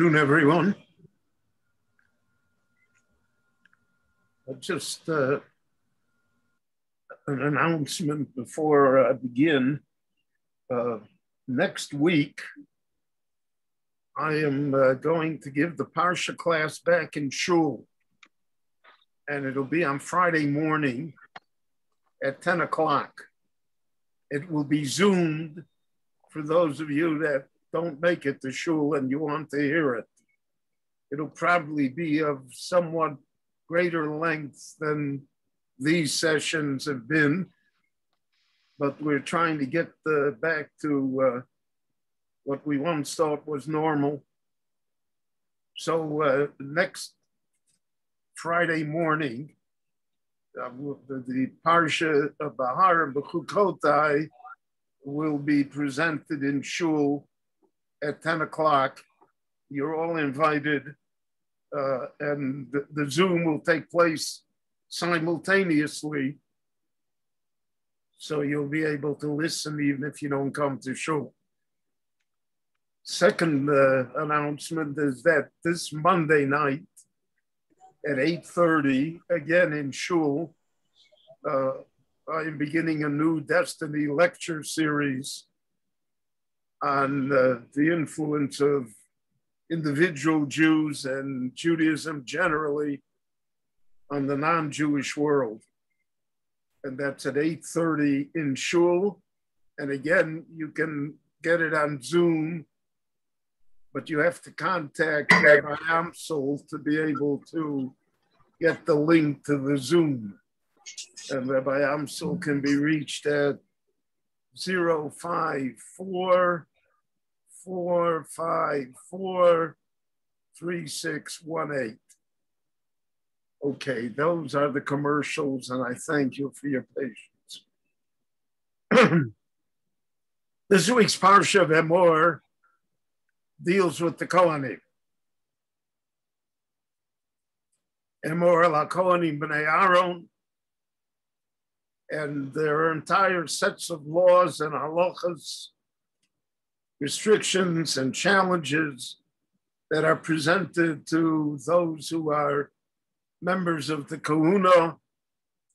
afternoon, everyone. Just uh, an announcement before I begin. Uh, next week, I am uh, going to give the Parsha class back in shul, and it'll be on Friday morning at 10 o'clock. It will be Zoomed for those of you that don't make it to shul and you want to hear it. It'll probably be of somewhat greater length than these sessions have been, but we're trying to get the, back to uh, what we once thought was normal. So uh, next Friday morning, uh, the, the Parsha of Bahar Bechukotai will be presented in Shul at 10 o'clock. You're all invited, uh, and the, Zoom will take place simultaneously. So you'll be able to listen even if you don't come to shul. Second uh, announcement is that this Monday night at 8.30, again in Shul, uh, I am beginning a new Destiny lecture series on uh, the influence of individual Jews and Judaism generally on the non-Jewish world. And that's at 8.30 in Shul. And again, you can get it on Zoom, but you have to contact Rabbi Amsel to be able to get the link to the Zoom. And Rabbi Amsel can be reached at 054 four five four three six one eight. Okay, those are the commercials, and I thank you for your patience. this week's Parsha of Emor deals with the Kohanim. Emor la Kohanim b'nei Aaron, and there are entire sets of laws and halachas restrictions and challenges that are presented to those who are members of the kahuna,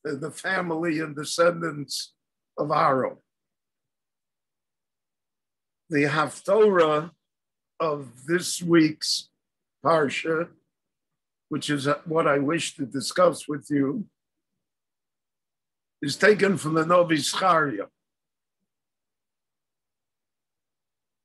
the family and descendants of Aaron. The Haftorah of this week's Parsha, which is what I wish to discuss with you, is taken from the Novi Zecharia.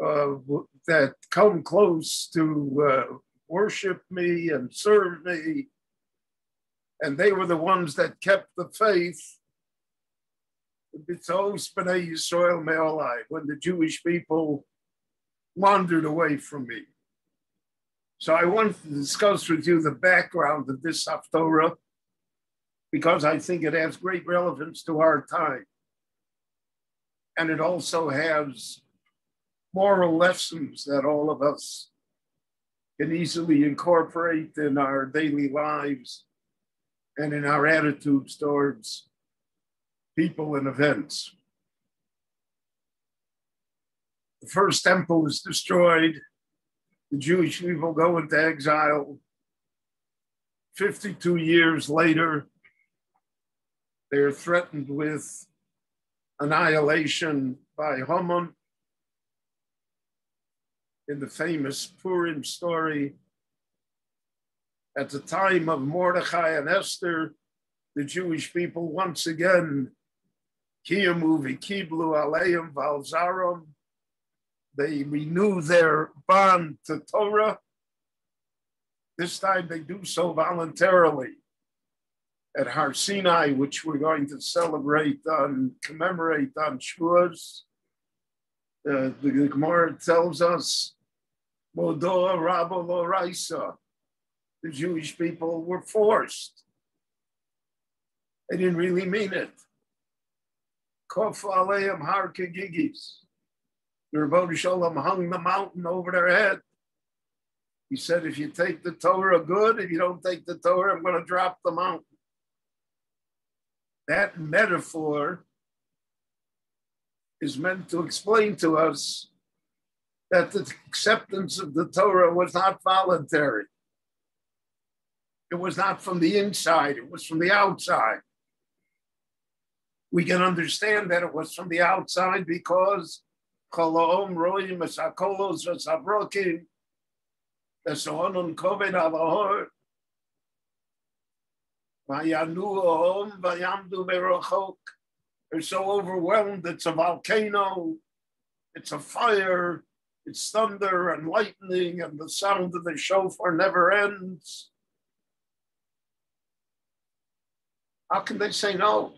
that come close to uh, worship me and serve me. And they were the ones that kept the faith. When the Jewish people wandered away from me. So I want to discuss with you the background of this Haftorah because I think it has great relevance to our time. And it also has moral lessons that all of us can easily incorporate in our daily lives and in our attitudes towards people and events. The first temple is destroyed. The Jewish people go into exile. 52 years later, they're threatened with annihilation by Haman in the famous Purim story. At the time of Mordechai and Esther, the Jewish people once again, Kiyamu v'kiblu aleim valzarim, they renew their bond to Torah. This time they do so voluntarily at Har Sinai, which we're going to celebrate on, commemorate on Shavuos. Uh, the Gemara tells us Modoa Rabbo Loraisa. The Jewish people were forced. They didn't really mean it. Kof Aleim Har Kegigis. The Ribono Shel Olam hung the mountain over their head. He said, if you take the Torah, good. If you don't take the Torah, I'm going to drop the mountain. That metaphor is meant to explain to us that the acceptance of the Torah was not voluntary. It was not from the inside, it was from the outside. We can understand that it was from the outside because they're so overwhelmed. It's a volcano. It's a fire it's thunder and lightning, and the sound of the shofar never ends. How can they say no?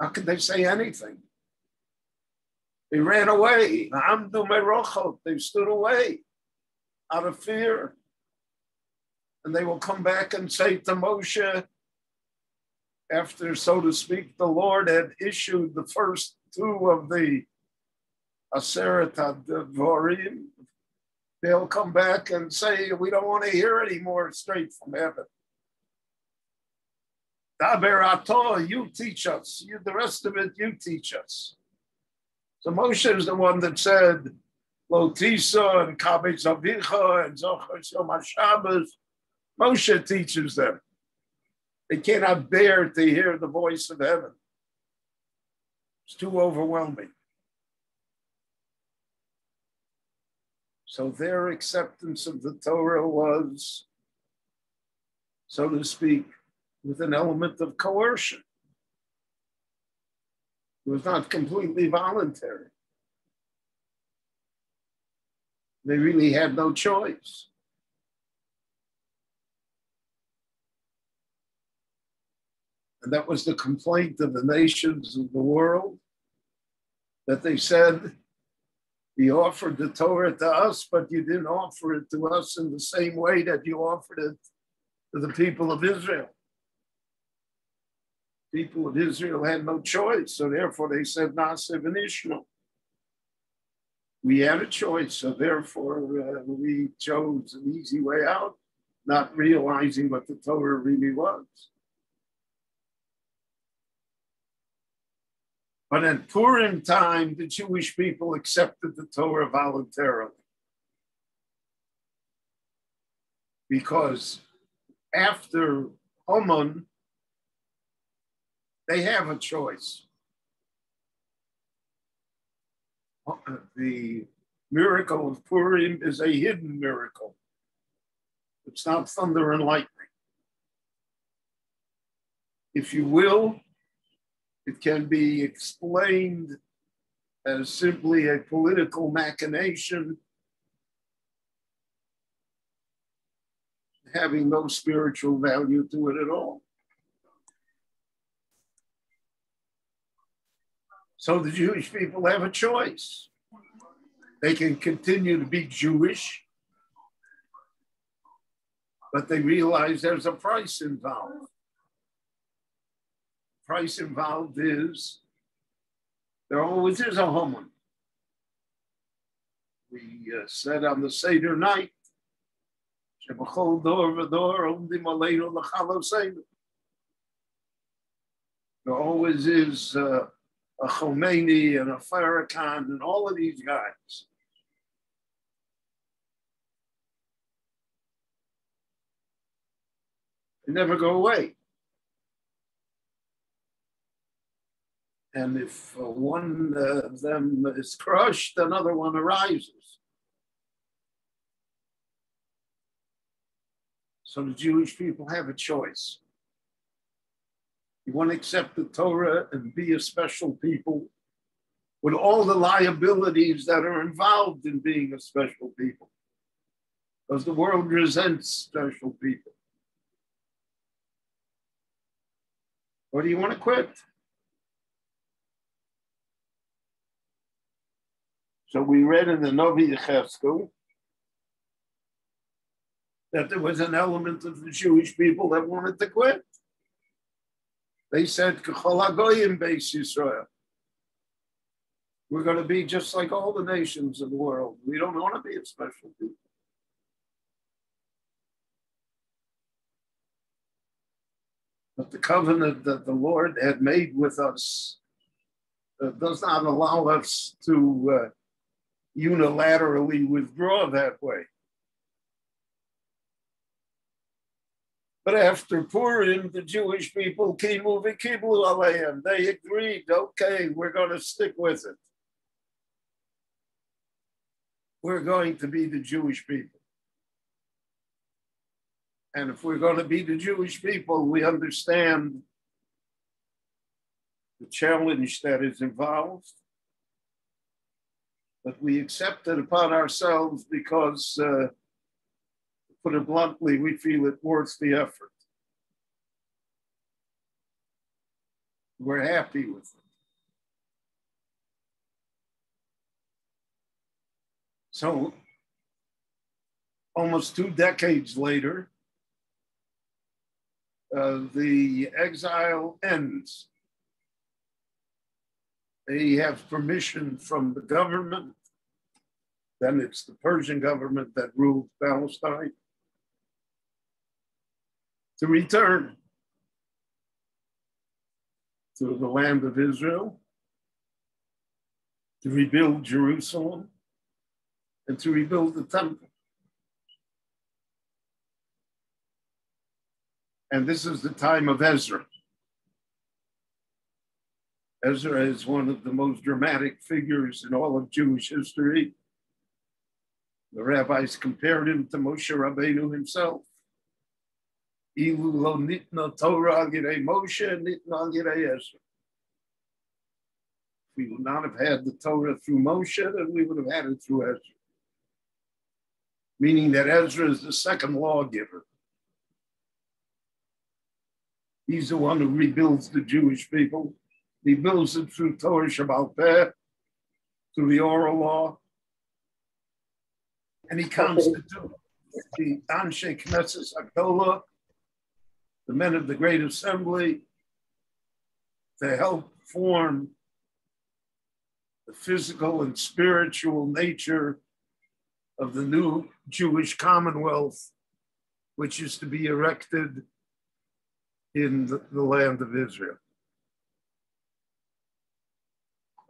How can they say anything? They ran away. They stood away out of fear. And they will come back and say to Moshe, after, so to speak, the Lord had issued the first two of the Aseret Devorim, they'll come back and say, We don't want to hear anymore straight from heaven. Daberato, you teach us. You, the rest of it, you teach us. So Moshe is the one that said, Lotisa and Kabetz Avicha and Zochar HaShabbos. Moshe teaches them. They cannot bear to hear the voice of heaven. It's too overwhelming. So their acceptance of the Torah was, so to speak, with an element of coercion. It was not completely voluntary. They really had no choice. And that was the complaint of the nations of the world that they said, You offered the Torah to us, but you didn't offer it to us in the same way that you offered it to the people of Israel. People of Israel had no choice, so therefore they said, Esav and Ishmael we had a choice, so therefore uh, we chose an easy way out, not realizing what the Torah really was. But at Purim time, the Jewish people accepted the Torah voluntarily. Because after Haman, they have a choice. Uh, the miracle of Purim is a hidden miracle. It's not thunder and lightning. If you will, it can be explained as simply a political machination having no spiritual value to it at all. So the Jewish people have a choice. They can continue to be Jewish, but they realize there's a price involved. Price involved is there always is a Haman. We uh, said on the Seder night, there always is uh, a Khomeini and a Farrakhan and all of these guys. They never go away. And if uh, one of them is crushed, another one arises. So the Jewish people have a choice. You want to accept the Torah and be a special people with all the liabilities that are involved in being a special people. Because the world resents special people. Or do you want to quit? So we read in the Novi Yecheskel that there was an element of the Jewish people that wanted to quit. They said, Beis Israel. We're going to be just like all the nations of the world. We don't want to be a special people. But the covenant that the Lord had made with us uh, does not allow us to uh, unilaterally withdraw that way. But after Purim, the Jewish people over Kiblu Aleim. They agreed, okay, we're going to stick with it. We're going to be the Jewish people. And if we're going to be the Jewish people, we understand the challenge that is involved. But we accept it upon ourselves because, uh, put it bluntly, we feel it worth the effort. We're happy with it. So, almost two decades later, uh, the exile ends. They have permission from the government. Then it's the Persian government that ruled Palestine to return to the land of Israel, to rebuild Jerusalem, and to rebuild the temple. And this is the time of Ezra. Ezra is one of the most dramatic figures in all of Jewish history. The rabbis compared him to Moshe Rabbeinu himself. Nitna Torah Moshe, nitna Ezra. We would not have had the Torah through Moshe, then we would have had it through Ezra. Meaning that Ezra is the second lawgiver. He's the one who rebuilds the Jewish people. He builds it through Torah Shabbat through the oral law. And he constitutes the Anshe Knesset HaGdola, the men of the Great Assembly, to help form the physical and spiritual nature of the new Jewish Commonwealth, which is to be erected in the, the land of Israel.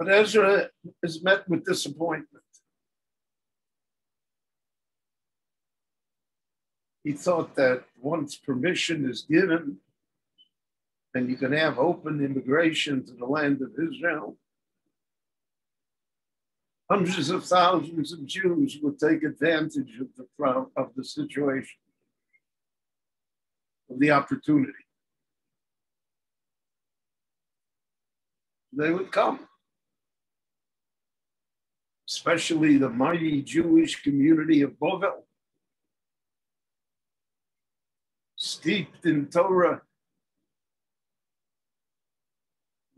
But Ezra is met with disappointment. He thought that once permission is given and you can have open immigration to the land of Israel, hundreds of thousands of Jews would take advantage of the, of the situation, of the opportunity. they would come. Especially the mighty Jewish community of Bovel, steeped in Torah.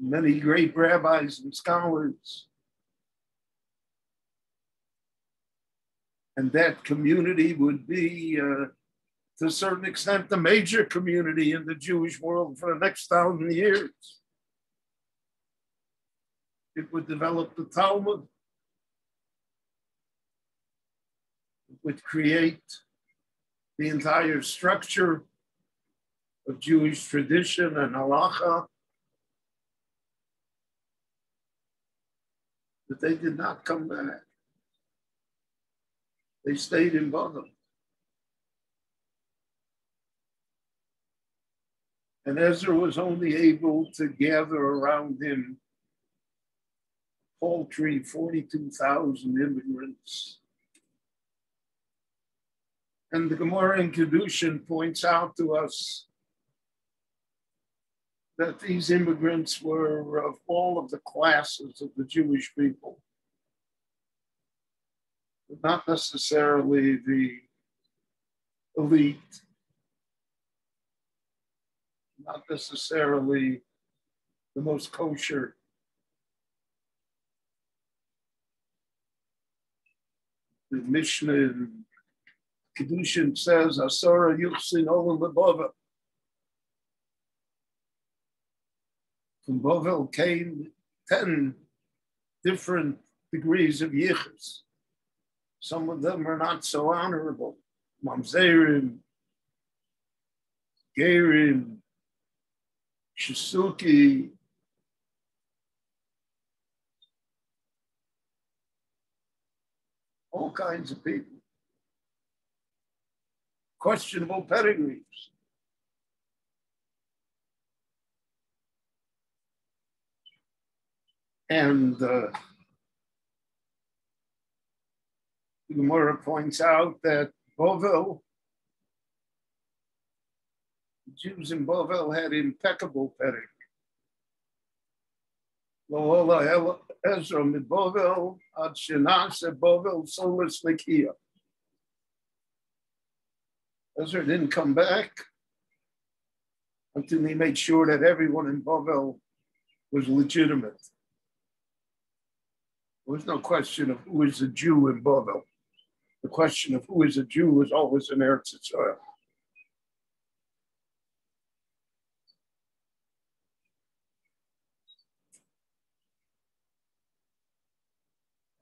Many great rabbis and scholars. And that community would be, uh, to a certain extent, the major community in the Jewish world for the next thousand years it would develop the Talmud, would create the entire structure of Jewish tradition and halacha. But they did not come back. They stayed in Bovel. And Ezra was only able to gather around him paltry 42,000 immigrants. And the Gemara in Kedushin points out to us that these immigrants were of all of the classes of the Jewish people, but not necessarily the elite, not necessarily the most kosher. The Mishnah in Kedushin says, Asora Yuchsin Olam Lebova. From Bovel came 10 different degrees of yichus. Some of them are not so honorable. Mamzerim, Gerim, Shisuki, all kinds of people. Questionable pedigrees. And uh, Gemara points out that Bovel, Jews in Bovel had impeccable pedigree. Lohola Ezra Bovel ad Shenase Bovel Solus Likia. Ezra didn't come back until he made sure that everyone in Bovel was legitimate. There was no question of who is a Jew in Bovel. The question of who is a Jew was always in Eretz Israel.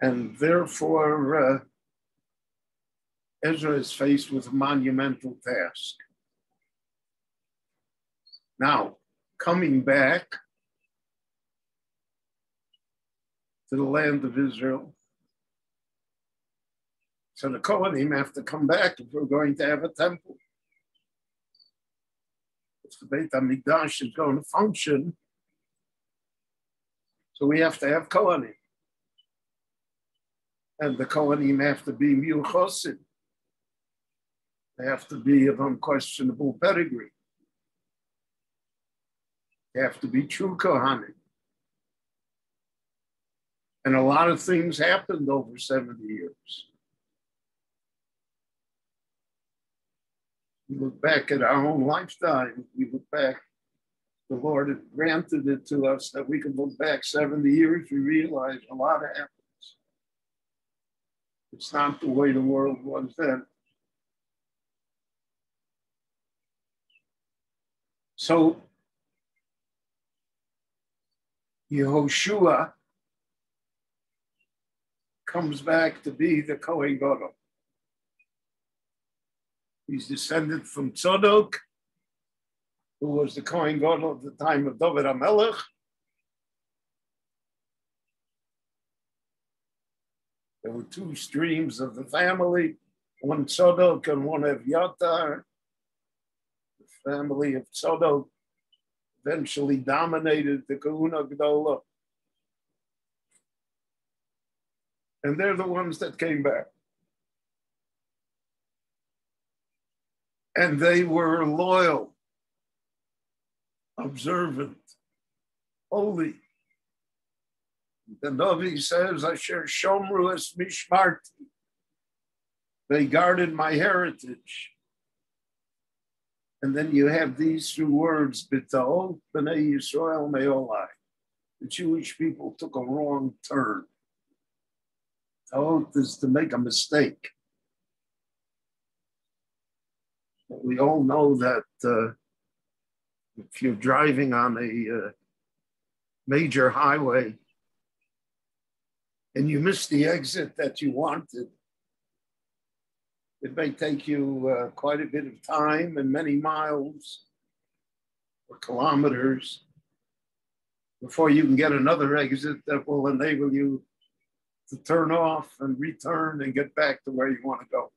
And therefore, uh, Ezra is faced with a monumental task. Now, coming back to the land of Israel, so the Kohanim have to come back if we're going to have a temple. If the Beit HaMikdash is going to function, so we have to have Kohanim and the Kohanim have to be Miuchosim. They have to be of unquestionable pedigree. They have to be true Kohanim. And a lot of things happened over 70 years. We look back at our own lifetime, we look back, the Lord had granted it to us that we could look back 70 years, we realize a lot happened. It's not the way the world was then. So Yehoshua comes back to be the Kohen Gadol. He's descended from Tzadok, who was the Kohen Gadol at the time of David HaMelech. There were two streams of the family, one Tzadok and one Evyatar. Family of Tzadok eventually dominated the Kahuna Gdola. And they're the ones that came back. And they were loyal, observant, holy. The Navi says, Asher Shomru es Mishmarti. They guarded my heritage. And then you have these two words, B'ta'ol b'nei Yisrael me'olai. The Jewish people took a wrong turn. Ta'ot is to make a mistake. We all know that uh, if you're driving on a uh, major highway and you miss the exit that you wanted, it may take you uh, quite a bit of time and many miles or kilometers before you can get another exit that will enable you to turn off and return and get back to where you want to go.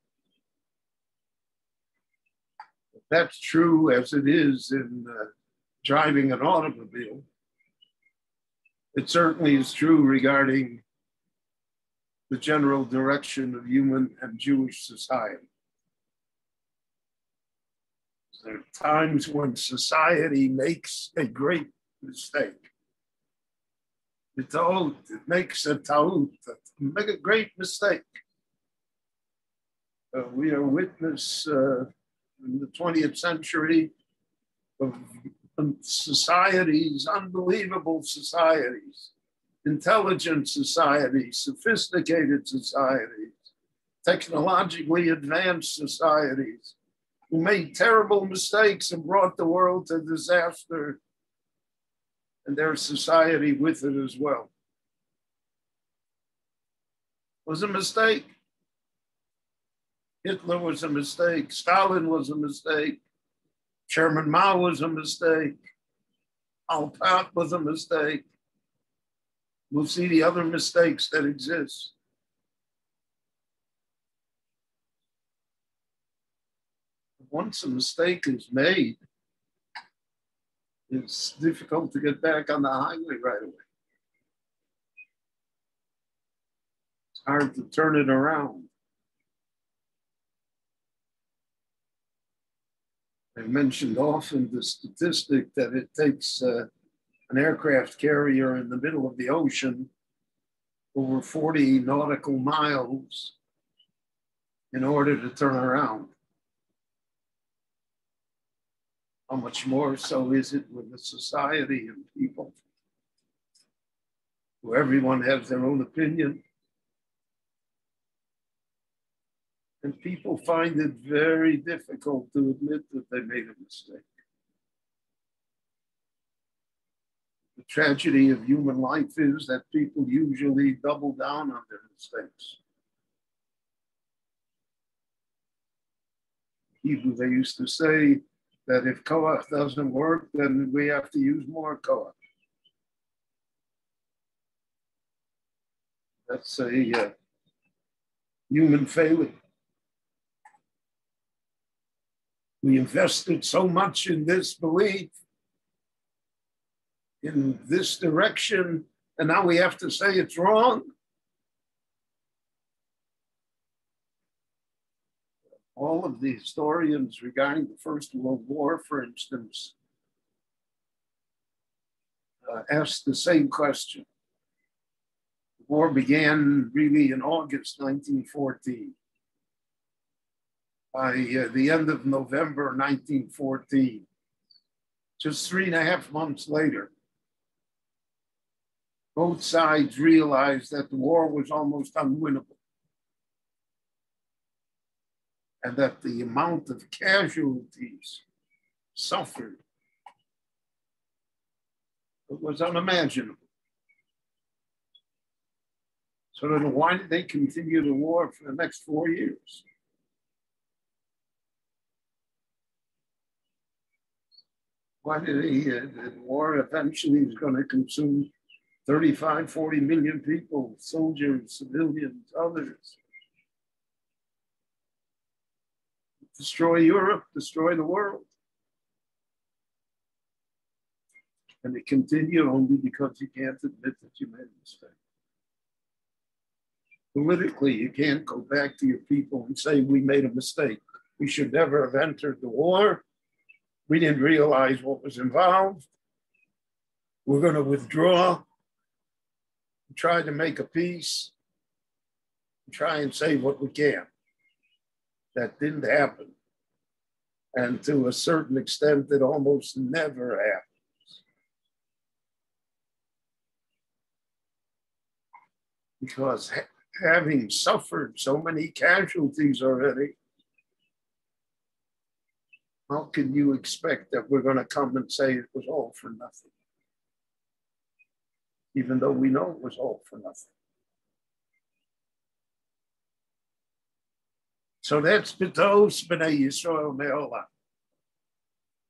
If That's true as it is in uh, driving an automobile. It certainly is true regarding the general direction of human and Jewish society. There are times when society makes a great mistake. It, it makes a ta'ut, make a great mistake. Uh, we are witness uh, in the 20th century of societies, unbelievable societies, intelligent societies, sophisticated societies, technologically advanced societies who made terrible mistakes and brought the world to disaster and their society with it as well. Was a mistake. Hitler was a mistake. Stalin was a mistake. Chairman Mao was a mistake. Pol Pot was a mistake. We'll see the other mistakes that exist. Once a mistake is made, it's difficult to get back on the highway right away. It's hard to turn it around. I mentioned often the statistic that it takes uh, an aircraft carrier in the middle of the ocean over 40 nautical miles in order to turn around. How much more so is it with the society and people where everyone has their own opinion? And people find it very difficult to admit that they made a mistake. The tragedy of human life is that people usually double down on their mistakes. Hebrew, they used to say that if koach doesn't work, then we have to use more koach. That's a uh, human failing. We invested so much in this belief, in this direction, and now we have to say it's wrong. All of the historians regarding the First World War, for instance, uh, asked the same question. The war began really in August 1914 by uh, the end of November 1914. Just three and a half months later, both sides realized that the war was almost unwinnable and that the amount of casualties suffered was unimaginable. So then why did they continue the war for the next four years? why did he, the war eventually is going to consume 35, 40 million people, soldiers, civilians, others. Destroy Europe, destroy the world. And it continued only because you can't admit that you made a mistake. Politically, you can't go back to your people and say, we made a mistake. We should never have entered the war we didn't realize what was involved. We're going to withdraw, try to make a peace, try and say what we can. That didn't happen. And to a certain extent, it almost never happens. Because having suffered so many casualties already, how can you expect that we're going to come and say it was all for nothing? Even though we know it was all for nothing. So that's Betos B'nai Yisrael Me'olam.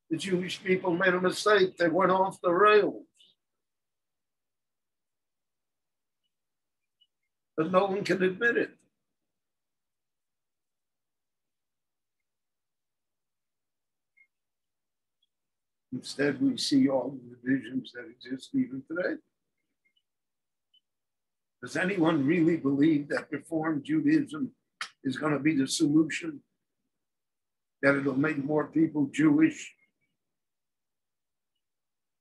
The Jewish people made a mistake. They went off the rails. But no one can admit it. Instead, we see all the divisions that exist even today. Does anyone really believe that Reform Judaism is going to be the solution? That it'll make more people Jewish?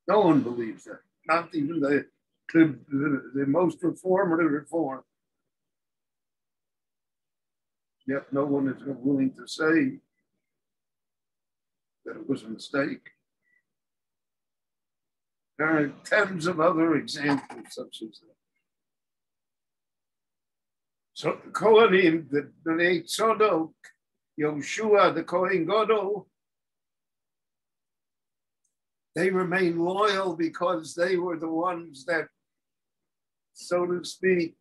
No one believes that. Not even the, the, the most reformative reform. Yet no one is willing to say that it was a mistake. There are tens of other examples such as that. So Kohanim, the Bnei Tzodok, Yoshua, the Kohen Gadol, they remain loyal because they were the ones that, so to speak,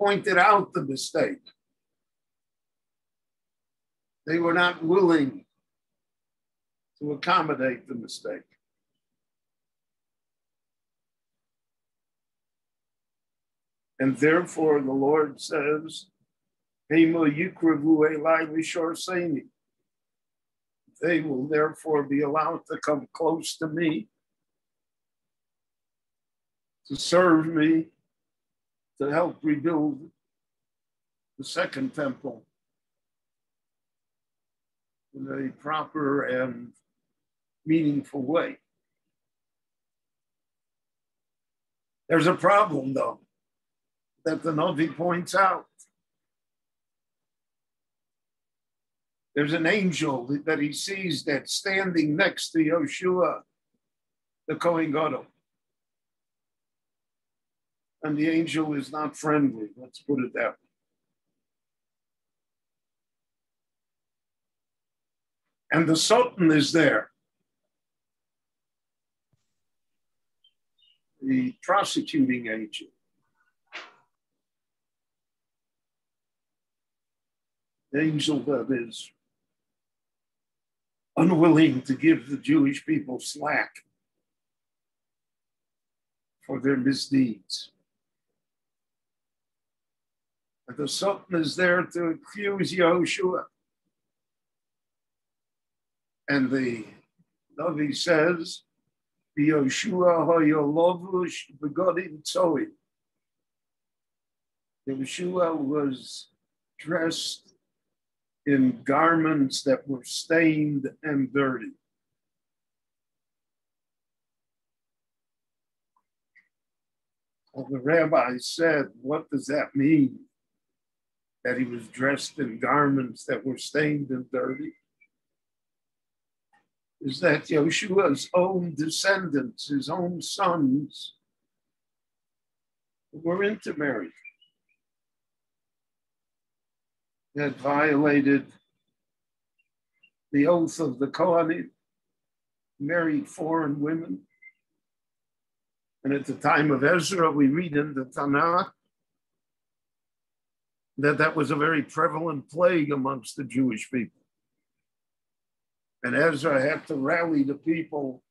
pointed out the mistake. They were not willing to accommodate the mistake. And therefore, the Lord says, They will therefore be allowed to come close to me, to serve me, to help rebuild the second temple in a proper and meaningful way. There's a problem, though that the Navi points out. There's an angel that he sees that's standing next to Yoshua, the Kohen Gadol. And the angel is not friendly, let's put it that way. And the Satan is there. The prosecuting agent. Angel that is unwilling to give the Jewish people slack for their misdeeds. And the Satan is there to accuse Yahushua. And the Navi says, Yahushua hayolovush begodim tzoi. Yahushua was dressed in garments that were stained and dirty. Well, the rabbi said, What does that mean? That he was dressed in garments that were stained and dirty? Is that Yeshua's own descendants, his own sons, were intermarried? Had violated the oath of the Kohanim, married foreign women. And at the time of Ezra, we read in the Tanakh that that was a very prevalent plague amongst the Jewish people. And Ezra had to rally the people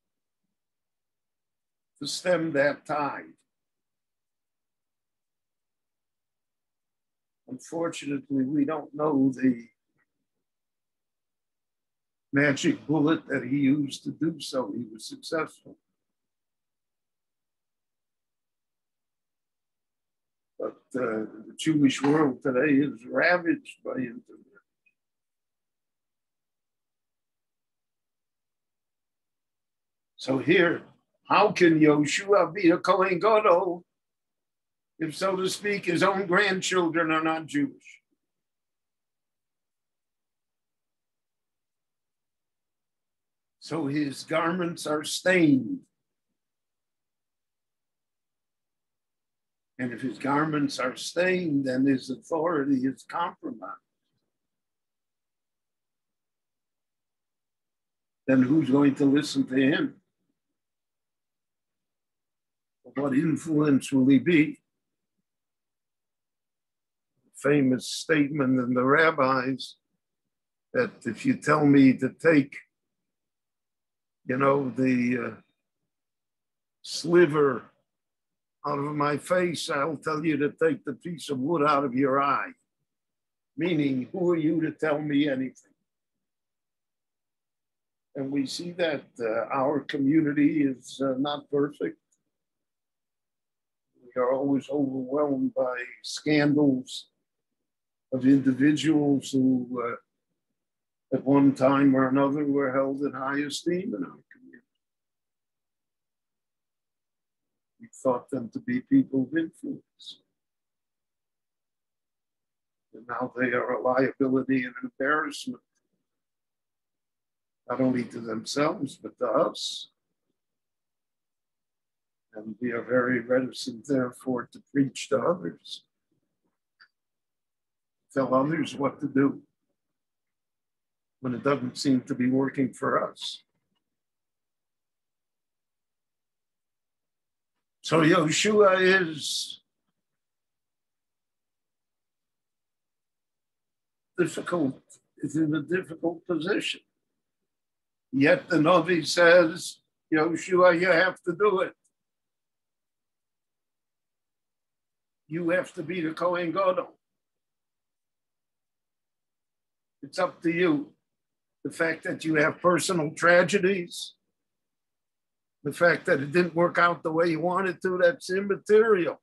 to stem that tide. Unfortunately, we don't know the magic bullet that he used to do so. He was successful. But uh, the Jewish world today is ravaged by intermarriage. So here, how can Yoshua be a Kohen Gadol if so to speak, his own grandchildren are not Jewish. So his garments are stained. And if his garments are stained, then his authority is compromised. Then who's going to listen to him? What influence will he be? Famous statement in the rabbis that if you tell me to take, you know, the uh, sliver out of my face, I'll tell you to take the piece of wood out of your eye. Meaning, who are you to tell me anything? And we see that uh, our community is uh, not perfect. We are always overwhelmed by scandals of individuals who, uh, at one time or another, were held in high esteem in our community. We thought them to be people of influence. And now they are a liability and an embarrassment, not only to themselves, but to us. And we are very reticent, therefore, to preach to others tell others what to do when it doesn't seem to be working for us. So Yeshua is difficult, is in a difficult position. Yet the Novi says, Yeshua, you have to do it. You have to be the Kohen Gadol. It's up to you. The fact that you have personal tragedies, the fact that it didn't work out the way you wanted to, that's immaterial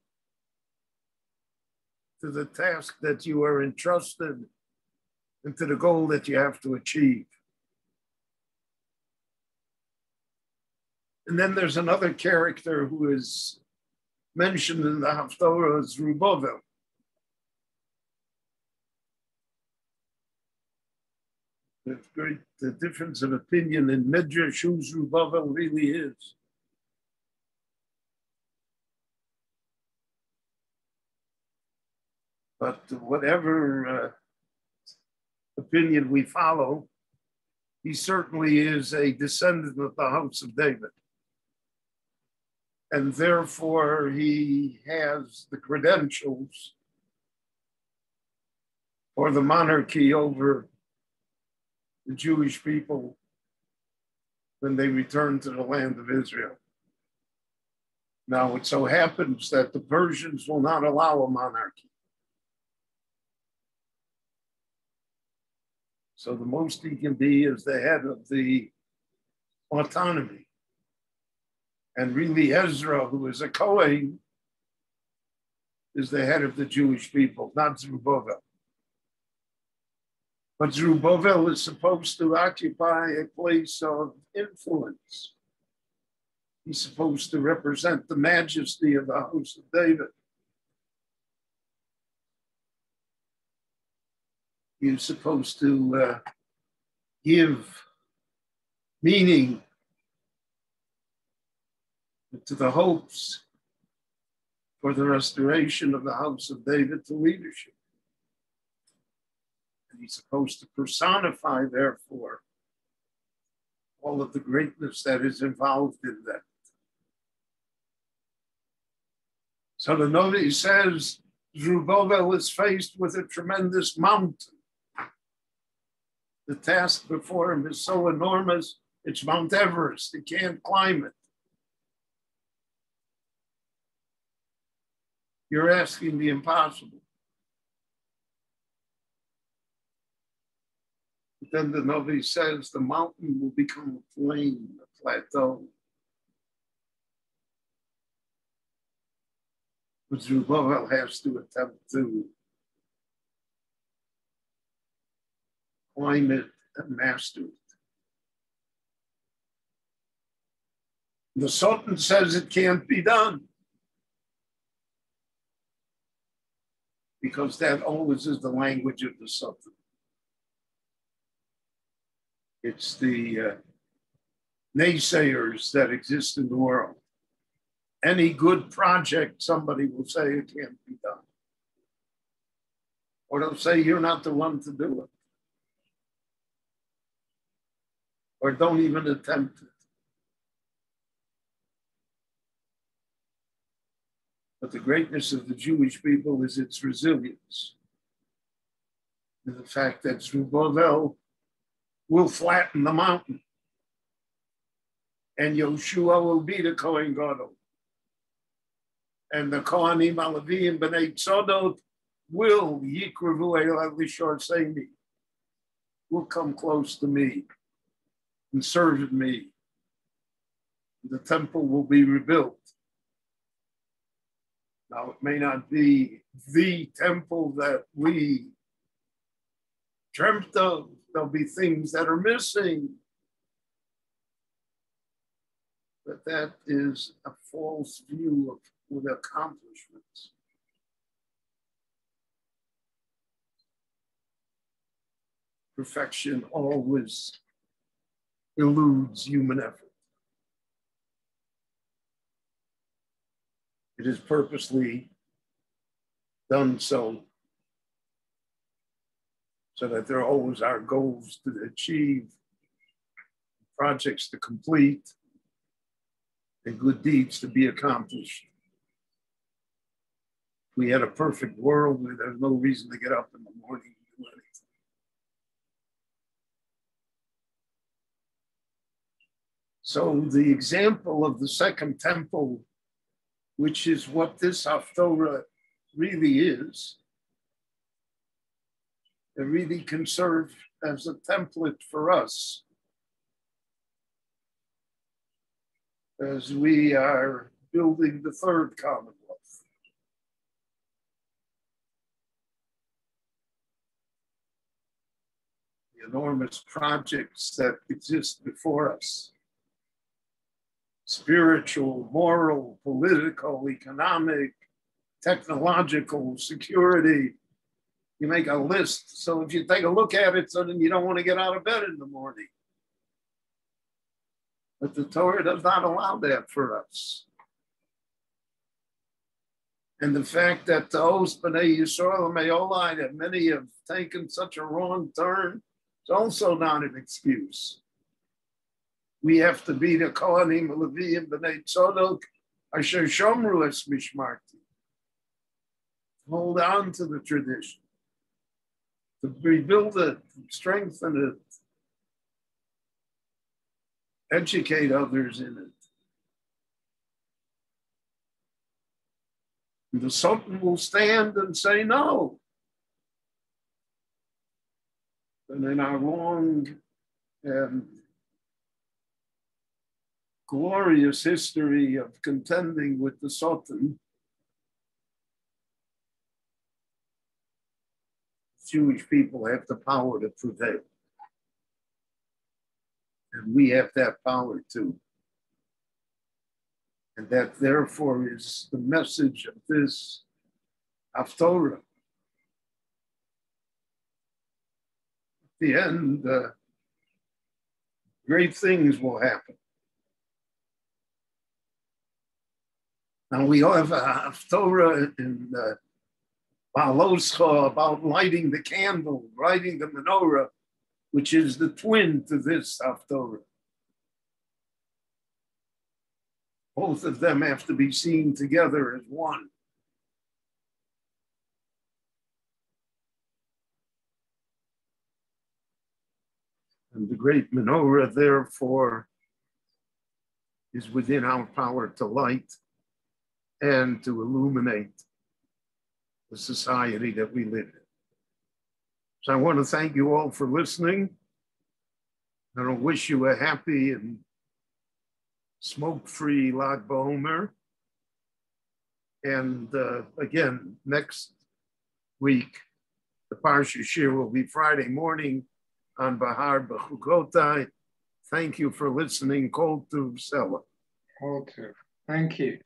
to the task that you are entrusted and to the goal that you have to achieve. And then there's another character who is mentioned in the Haftorah as Rubovel. There's great the difference of opinion in Medrash whose Rubovel really is. But whatever uh, opinion we follow, he certainly is a descendant of the house of David and therefore he has the credentials for the monarchy over the Jewish people when they return to the land of Israel. Now, it so happens that the Persians will not allow a monarchy. So the most he can be is the head of the autonomy. And really, Ezra, who is a Kohen, is the head of the Jewish people, not Zerubbabel. But Zerubbabel is supposed to occupy a place of influence. He's supposed to represent the majesty of the house of David. He's supposed to uh, give meaning to the hopes for the restoration of the house of David to leadership. He's supposed to personify, therefore, all of the greatness that is involved in that. So the Novi says Zerubbabel is faced with a tremendous mountain. The task before him is so enormous, it's Mount Everest. He can't climb it. You're asking the impossible. Then the Novi says the mountain will become a plain, a plateau. But Zerubbabel has to attempt to climb it and master it. The Satan says it can't be done. because that always is the language of the Satan. It's the uh, naysayers that exist in the world. Any good project, somebody will say it can't be done. Or they'll say you're not the one to do it. Or don't even attempt it. But the greatness of the Jewish people is its resilience. And the fact that Zerubbabel will flatten the mountain. And Yeshua will be the Kohen Gadol. And the Kohanim Alavi and B'nai Tzadok will Yikrevu Elishor Seini, will come close to me and serve me. The temple will be rebuilt. Now, it may not be the temple that we dreamt of. There'll be things that are missing. But that is a false view of the accomplishments. Perfection always eludes human effort. It is purposely done so so that there are always are goals to achieve, projects to complete, and good deeds to be accomplished. If we had a perfect world, where there's no reason to get up in the morning and do anything. So the example of the second temple, which is what this Haftorah really is, it really can serve as a template for us as we are building the third Commonwealth. The enormous projects that exist before us spiritual, moral, political, economic, technological, security. You make a list. So if you take a look at it, so then you don't want to get out of bed in the morning. But the Torah does not allow that for us. And the fact that the host B'nai Yisrael and Mayolai, that many have taken such a wrong turn, is also not an excuse. We have to be the Kohanim, Levim, B'nai Tzodok, Asher Shomru Es Mishmarti. Hold on to the tradition, to rebuild it, strengthen it, educate others in it. And the Satan will stand and say no. And in our long and glorious history of contending with the Satan, Jewish people have the power to prevail. And we have that power too. And that therefore is the message of this Haftorah. At the end, uh, great things will happen. Now we have a Haftorah in uh, Behaaloscha about lighting the candle, lighting the menorah, which is the twin to this Haftorah. Both of them have to be seen together as one. And the great menorah, therefore, is within our power to light and to illuminate the society that we live in. So I want to thank you all for listening. And I wish you a happy and smoke-free Lag BaOmer. And uh, again, next week, the Parsha Shiur will be Friday morning on Behar Bechukotai. Thank you for listening. Kol Tuv Sela. Kol Tuv. Thank you.